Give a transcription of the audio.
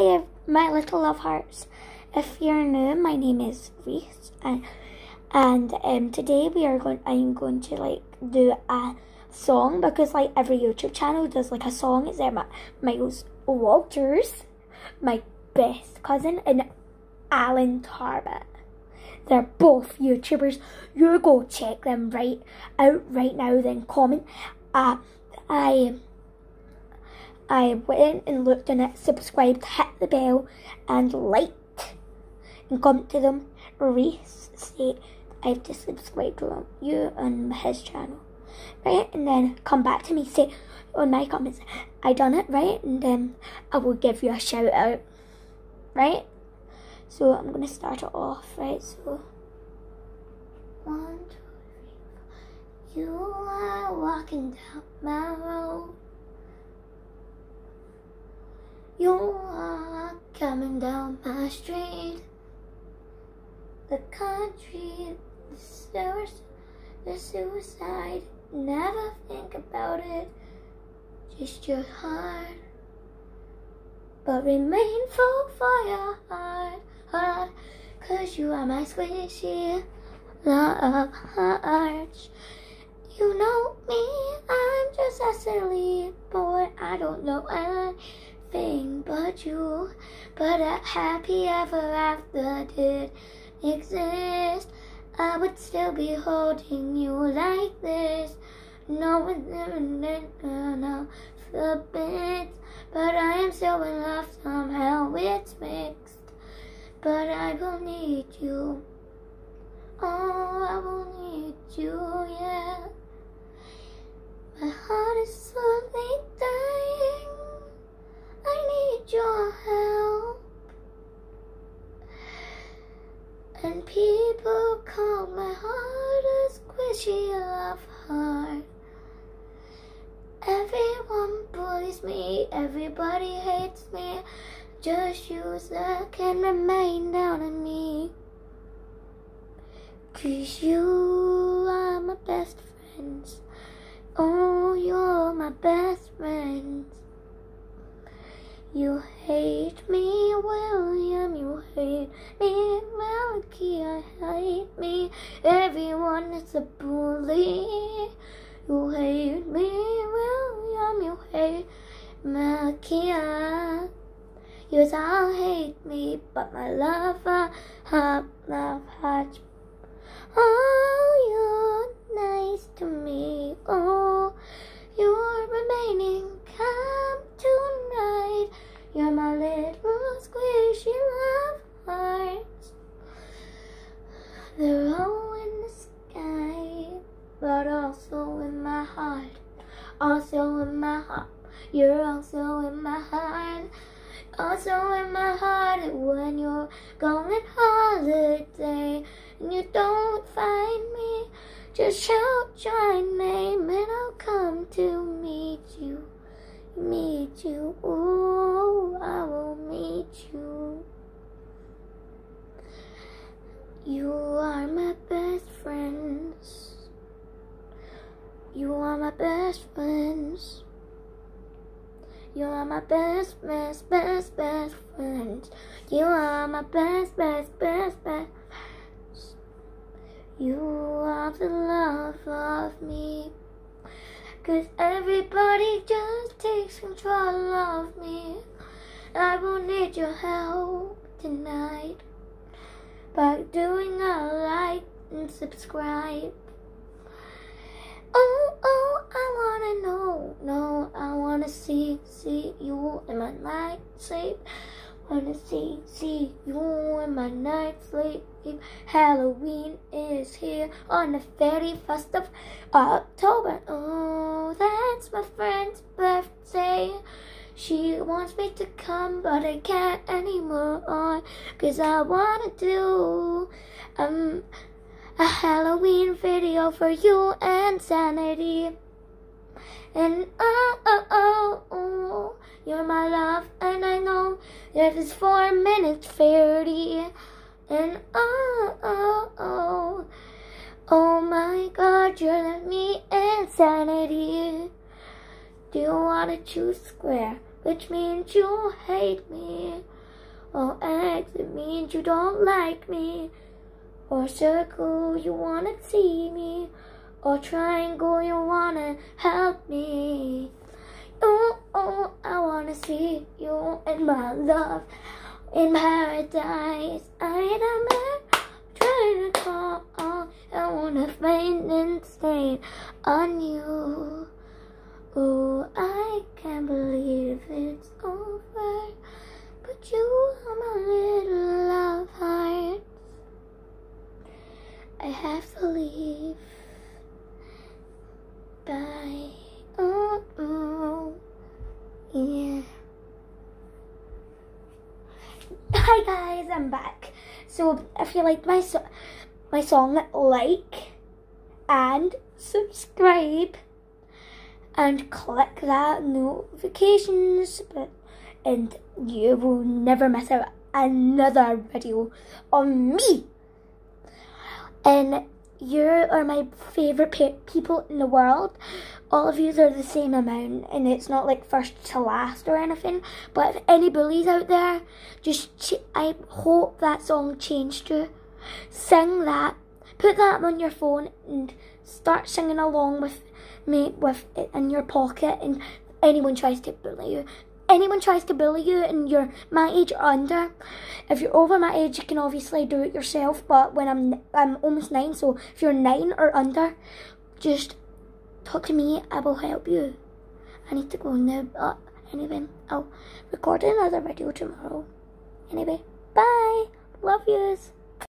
Hi, my little love hearts. If you're new, my name is Reese, and and um, today we are going. I'm going to like do a song because like every YouTube channel does like a song. It's there, Miles Walters, my best cousin, and Alan Tarbett. They're both YouTubers. You go check them right out right now. Then comment. Uh, I I went and looked on it, subscribed, hit the bell, and liked, and comment to them. Reese say I've just subscribed to you on his channel, right? And then come back to me, say on my comments, I done it, right? And then I will give you a shout out, right? So I'm gonna start it off, right? So one, two, three, four. You are walking down my road. You are coming down my street. The country, the suicide, the suicide. Never think about it. Just your heart. But remain full for your heart, heart. Cause you are my squishy love heart. You know me, I'm just a silly boy. I don't know anything anything but you. But a happy ever after did exist. I would still be holding you like this. No, no, the bits. But I am still in love somehow. It's mixed. But I will need you. Oh, I will need you, yeah. Love heart. Everyone bullies me, everybody hates me. Just you that can remain down on me. Cause you are my best friends. Oh, you're my best friends. You hate me, William, you hate me, Malachi, I hate me, everyone is a me, but my love, I have love heart. Oh, you're nice to me, oh, you're remaining calm tonight. You're my little squishy love hearts. They're all in the sky, but also in my heart. Also in my heart. You're also in my heart. Also in my heart when you're going holiday and you don't find me. Just shout your name and I'll come to meet you meet you. Oh, I will meet you. You are my best friends. You are my best friends. You are my best, best, best, best friends. You are my best, best, best, best. You are the love of me. Cause everybody just takes control of me. I will need your help tonight by doing a like and subscribe. Oh, I know, no, I wanna see, see you in my night sleep. Wanna see, see you in my night sleep. Halloween is here on the 31st of October. Oh, that's my friend's birthday. She wants me to come, but I can't anymore. Cause I wanna do um, a Halloween video for you and Sanity. And oh, oh, oh, oh, you're my love, and I know that it's four minutes 30. And oh, oh, oh, oh my god, you're me insanity. Do you wanna choose square, which means you hate me? Oh, exit means you don't like me. Or circle, you wanna see me. Or triangle, you wanna help me. Oh, oh, I wanna see you in my love. In paradise, I am trying to call. I wanna find and stay on you. Oh, I can't believe it's over. But you are my little love heart. I have to leave. Bye. Oh, oh. Yeah. Hi guys, I'm back. So if you liked my so my song, like and subscribe and click that notifications and you will never miss out another video on me and you are my favorite pe people in the world. All of you are the same amount and it's not like first to last or anything but if any bullies out there just i hope that song changed you. Sing that put that on your phone and start singing along with me with it in your pocket and anyone tries to bully you anyone tries to bully you and you're my age or under if you're over my age you can obviously do it yourself but when i'm i'm almost nine so if you're nine or under just talk to me i will help you. I need to go now but anyway i'll record another video tomorrow. Anyway bye. Love yous